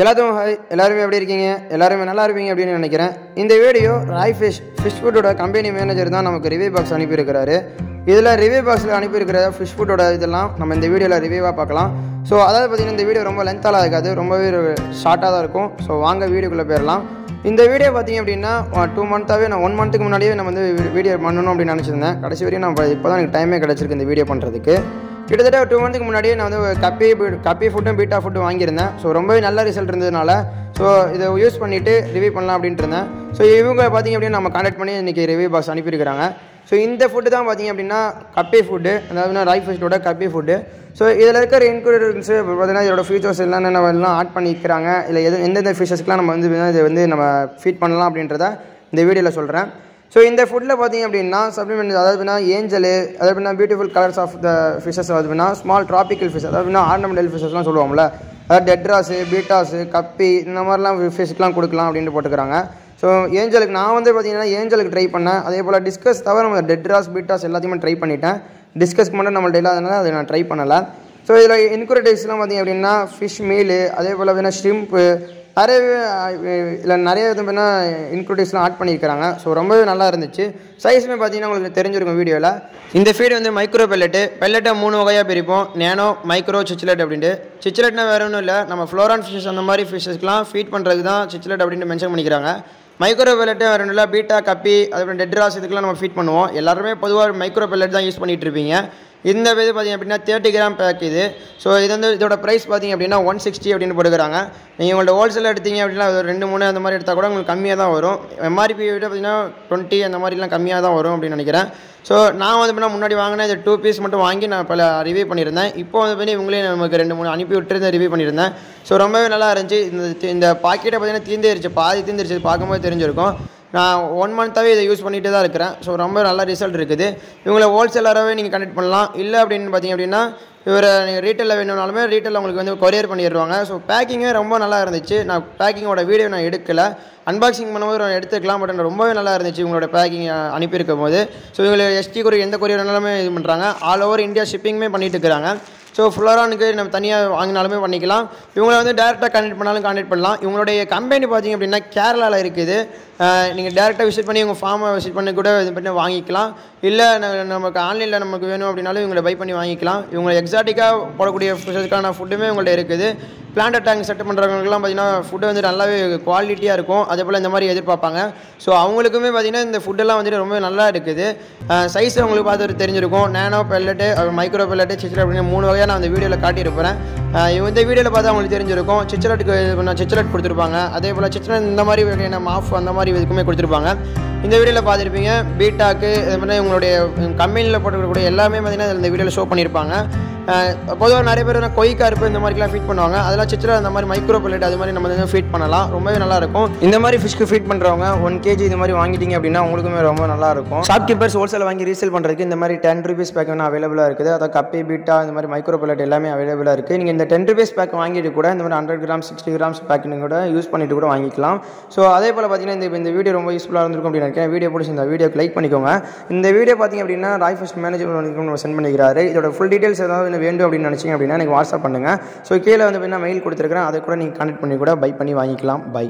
எல்லாத்துக்கும் ஹாய் எல்லாருமே எப்படி இருக்கீங்க? எல்லாருமே நல்லா இருப்பீங்க அப்படின்னு நினைக்கிறேன். இந்த வீடியோ ராய் ஃபிஷ் ஃபிஷ் ஃபுட்டோட கம்பெனி மேனேஜர் தான் நமக்கு ரிவ்யூ பாக்ஸ் அனுப்பியிருக்கிறாரு. இதில் ரிவ்யூ பாக்ஸில் அனுப்பியிருக்கிற ஃபிஷ் ஃபுட்டோட இதெல்லாம் நம்ம இந்த வீடியோவில் ரிவ்யூவாக பார்க்கலாம். ஸோ அதாவது பார்த்தீங்கன்னா இந்த வீடியோ ரொம்ப லென்த்தாலாம் இருக்காது. ரொம்பவே ஷார்ட்டாக தான் இருக்கும். ஸோ வாங்க வீடியோக்குள்ளே போயிடலாம். இந்த வீடியோ பார்த்தீங்க அப்படின்னா டூ மந்த்தாகவே நான் ஒன் மந்த்துக்கு முன்னாடியே நான் வந்து வீடியோ பண்ணணும் அப்படின்னு நினச்சிருந்தேன். கடைசி வரையும் நான் இப்போ தான் எனக்கு டைமே கிடச்சிருக்கு இந்த வீடியோ பண்ணுறதுக்கு கிட்டத்தட்ட ஒரு டூ மந்த்துக்கு முன்னாடியே நான் வந்து கப்பி கப்பி ஃபுட்டும் பீட்டா ஃபுட்டும் வாங்கியிருந்தேன். ஸோ ரொம்பவே நல்ல ரிசல்ட் இருந்ததுனால ஸோ இதை யூஸ் பண்ணிவிட்டு ரிவ்யூ பண்ணலாம் அப்படின்ட்டு இருந்தேன். ஸோ இவங்க பார்த்தீங்க அப்படின்னா நம்ம கான்டாக்ட் பண்ணி இன்றைக்கி ரிவ்யூ பாக்ஸ் அனுப்பியிருக்கிறாங்க. ஸோ இந்த ஃபுட்டு தான் பார்த்தீங்க அப்படின்னா கப்பி ஃபுட்டு அதாவது ரைஸ் ஃபுட்டோட கப்பி ஃபுட்டு ஸோ இதில் இருக்கிற இன்க்ரீடியன்ஸு பார்த்திங்கன்னா பார்த்தீங்கன்னா இதோட ஃபீச்சர்ஸ் எல்லாம் என்ன எல்லாம் ஆட் பண்ணிக்கிறாங்க இல்லை எது எந்தெந்த ஃபிஷஸ்க்குலாம் நம்ம வந்து இதை வந்து நம்ம ஃபீட் பண்ணலாம் அப்படின்றத இந்த வீடியோவில் சொல்கிறேன் ஸோ இந்த ஃபுட்டில் பார்த்தீங்க அப்படின்னா சப்ளிமெண்ட் அதாவது அப்படின்னா ஏஞ்சலு அதாவது அப்படின்னா beautiful colours of the fishes அதாவது அப்படின்னா ஸ்மால் ட்ராபிக்கல் ஃபிஷ் அதாவது எப்படின்னா ஆர்னமெண்டல் ஃபிஷஸ்லாம் சொல்லுவோம்ல அதாவது டெட்ராஸு பீட்டாஸு கப்பி இந்த மாதிரிலாம் ஃபிஷ்க்கெலாம் கொடுக்கலாம் அப்படின்ட்டு போட்டுக்கிறாங்க. ஸோ ஏஞ்சலுக்கு நான் வந்து பார்த்தீங்கன்னா ஏஞ்சலுக்கு ட்ரை பண்ணேன். அதே போல் டிஸ்கஸ் தவிர நம்ம டெட்ராஸ் பீட்டாஸ் எல்லாத்தையுமே ட்ரை பண்ணிட்டேன். டிஸ்கஸ்க்கு மட்டும் நம்மள்ட்ட இல்லாதனால அதை நான் ட்ரை பண்ணலை. ஸோ இதில் இன்குரேட்டிவ்ஸ்லாம் பார்த்தீங்க அப்படின்னா ஃபிஷ் மீலு அதே போல் பார்த்தீங்கன்னா ஷ்ரிம்ப்பு நிறைய இதில் நிறைய இது பார்த்தீங்கன்னா இன்க்ரூடிவ்ஸ்லாம் ஆட் பண்ணியிருக்கிறாங்க. ஸோ ரொம்பவே நல்லா இருந்துச்சு. சைஸுமே பார்த்தீங்கன்னா உங்களுக்கு தெரிஞ்சிருக்கும் வீடியோவில் இந்த ஃபீடு வந்து மைக்ரோ பெல்லட்டு பெல்லெட்டை மூணு வகையாக பிரிப்போம். நேனோ மைக்ரோ சிச்சிலட் அப்படின்ட்டு. சிச்சிலட்னா வேறு ஒன்றும் இல்லை. நம்ம ஃப்ளோரான் ஃபிஷஸ் அந்த மாதிரி ஃபிஷஸ்க்குலாம் ஃபீட் பண்ணுறதுக்கு தான் சிச்சிலட் அப்படின்ட்டு மென்ஷன் பண்ணிக்கிறாங்க. மைக்ரோ பெல்லெட்டும் வேறு ஒன்றும் இல்லை. பீட்டா கப்பி அதுக்கப்புறம் டெட்ராஸ் இதுக்கெல்லாம் நம்ம ஃபீட் பண்ணுவோம். எல்லாருமே பொதுவாக மைக்ரோ பெல்லட் தான் யூஸ் பண்ணிகிட்டு இருப்பீங்க. இந்த இது பார்த்திங்க அப்படின்னா தேர்ட்டி கிராம் பேக் இது. ஸோ இது வந்து இதோட ப்ரைஸ் பார்த்திங்க அப்படின்னா ஒன் சிக்ஸ்டி அப்படின்னு போட்டுக்கிறாங்க. நீங்கள் உங்கள்ட்ட ஹோல்சேல் எடுத்தீங்க அப்படின்னா ஒரு ரெண்டு மூணு அந்த மாதிரி எடுத்தால் கூட உங்களுக்கு கம்மியாக தான் வரும். எம்ஆர்பி விட பார்த்திங்கன்னா டுவெண்ட்டி அந்த மாதிரிலாம் கம்மியாக தான் வரும் அப்படின்னு நினைக்கிறேன். ஸோ நான் வந்து பார்த்தீங்கன்னா முன்னாடி வாங்கின இது டூ பீஸ் மட்டும் வாங்கி நான் பல ரிவ்யூ பண்ணியிருந்தேன். இப்போ வந்து பண்ணி இவங்களே நமக்கு ரெண்டு மூணு அனுப்பி விட்டுருந்து ரிவ்யூ பண்ணியிருந்தேன். ஸோ ரொம்பவே நல்லா இருந்துச்சு. இந்த இந்த பாக்கெட்டை பார்த்தீங்கன்னா தீர்ந்துருச்சு பாதி தீர்ந்துருச்சு பார்க்கும்போது தெரிஞ்சிருக்கும். நான் ஒன் மந்த்தாகவே இதை யூஸ் பண்ணிகிட்டு தான் இருக்கிறேன். ஸோ ரொம்ப நல்ல ரிசல்ட் இருக்குது. இவங்களை ஹோல்சேலராகவே நீங்கள் கனெக்ட் பண்ணலாம். இல்லை அப்படின்னு பார்த்தீங்க அப்படின்னா இவரை நீங்கள் ரீட்டெயிலில் வேணும்னாலுமே ரீட்டெயிலில் உங்களுக்கு வந்து கொரியர் பண்ணிடுவாங்க. ஸோ பேக்கிங்கே ரொம்ப நல்லா இருந்துச்சு. நான் பேக்கிங்கோட வீடியோ நான் எடுக்கலை. அன்பாக்சிங் பண்ணும்போது நான் எடுத்துக்கலாம் பட் ரொம்பவே நல்லா இருந்துச்சு உங்களோட பேக்கிங் அனுப்பியிருக்கும் போது. ஸோ இவங்களை எஸ்டி கொரியர் எந்த கொரியர் வேணாலுமே இது பண்ணுறாங்க ஆல் ஓவர் இந்தியா ஷிப்பிங்குமே பண்ணிட்டு இருக்கிறாங்க. ஸோ ஃப்ளோரானுக்கு நம்ம தனியாக வாங்கினாலுமே பண்ணிக்கலாம். இவங்களை வந்து டேரெக்டாக கான்டெக்ட் பண்ணாலும் கான்டெக்ட் பண்ணலாம். இவங்களுடைய கம்பெனி பார்த்தீங்க அப்படின்னா கேரளாவில் இருக்குது. நீங்கள் டேரெக்டாக விசிட் பண்ணி உங்கள் ஃபார்மை விசிட் பண்ணி கூட இது பண்ணி வாங்கிக்கலாம். இல்லை நமக்கு ஆன்லைனில் நமக்கு வேணும் அப்படின்னாலும் இவங்களை பை பண்ணி வாங்கிக்கலாம். இவங்களை எக்ஸாட்டிக்காக போடக்கூடிய ஃபிஷஸ்க்கான ஃபுட்டுமே உங்கள்ட்ட இருக்குது. பிளான்ட் டேங்க் செட் பண்ணுறவங்களுக்குலாம் பார்த்திங்கன்னா ஃபுட்டு வந்து நல்லாவே குவாலிட்டியாக இருக்கும். அதே போல் இந்த மாதிரி எதிர்பார்ப்பாங்க. ஸோ அவங்களுக்குமே பார்த்திங்கன்னா இந்த ஃபுட்டெல்லாம் வந்துட்டு ரொம்ப நல்லா இருக்குது. சைஸ் அவங்களுக்கு பார்த்துட்டு தெரிஞ்சிருக்கும். நேனோ பெல்லட்டு மைக்ரோ பெல்லட்டு சிச்சலட் அப்படின்னு மூணு வகையாக நான் அந்த வீடியோவில் காட்டியிருப்பேன். இந்த வீடியோவில் பார்த்தா அவங்களுக்கு தெரிஞ்சிருக்கும். சிச்சலட்டுக்கு நான் சிச்சலட் கொடுத்துருப்பாங்க. அதே போல் சிச்சலட் இந்த மாதிரி வகையான மாஃப் அந்த மாதிரி இதுக்குமே கொடுத்துருப்பாங்க. இந்த வீடியோவில் பார்த்துருப்பீங்க பீட்டாக்கு இது மாதிரி உங்களுடைய கம்பெனியில் போட்டுக்கூடிய எல்லாமே பார்த்தீங்கன்னா இந்த வீடியோவில் ஷோ பண்ணியிருப்பாங்க. பொதுவாக நிறைய பேர் கொய் கருப்பு இந்த மாதிரிலாம் ஃபீட் பண்ணுவாங்க. அதெல்லாம் சிச்சில் அந்த மாதிரி மைக்ரோ பிளேட் அது மாதிரி நம்ம வந்து ஃபீட் பண்ணலாம். ரொம்பவே நல்லா இருக்கும் இந்த மாதிரி ஃபிஷ்க்கு ஃபீட் பண்ணுறவங்க ஒன் கேஜி இது மாதிரி வாங்கிட்டீங்க அப்படின்னா உங்களுக்குமே ரொம்ப நல்லா இருக்கும் ஷாப் கீப்பர்ஸ் ஹோல்சேல் வாங்கி ரீசேல் பண்ணுறதுக்கு இந்த மாதிரி டென் ருபீஸ் பேக் வேணும் அவைலபிளாக இருக்குது. அதாவது கப்பி பீட்டா இந்த மாதிரி மைக்ரோ பிளேட் எல்லாமே அவைலபிளாக இருக்குது நீங்கள் இந்த டென் ருபீஸ் பேக் வாங்கிட்டு கூட இந்த மாதிரி hundred gram sixty grams packing கூட யூஸ் பண்ணிட்டு கூட வாங்கிக்கலாம். ஸோ அதே போல் பார்த்தீங்கன்னா இந்த இந்த வீடியோ ரொம்ப யூஸ்ஃபுல்லாக இருந்திருக்கும் அப்படின்னு நினைக்கிறேன். வீடியோ பிடிச்சி இந்த வீடியோக்கு லைக் பண்ணிக்கோங்க. இந்த வீடியோ பார்த்தீங்க அப்படின்னா ராய் ஃபஸ்ட் மேனேஜர் சென்ட் பண்ணிக்கிறாரு. இதோட ஃபுல் டீட்டெயில்ஸ் ஏதாவது வேண்டும் அப்படின்னு நினச்சிங்க அப்படின்னா எனக்கு வாட்ஸ்அப் பண்ணுங்கள் ஸோ கீழே வந்து மெயில் கொடுத்துருக்குறேன். அதை கூட நீங்கள் கான்டெக்ட் பண்ணி கூட பை பண்ணி வாங்கிக்கலாம். பை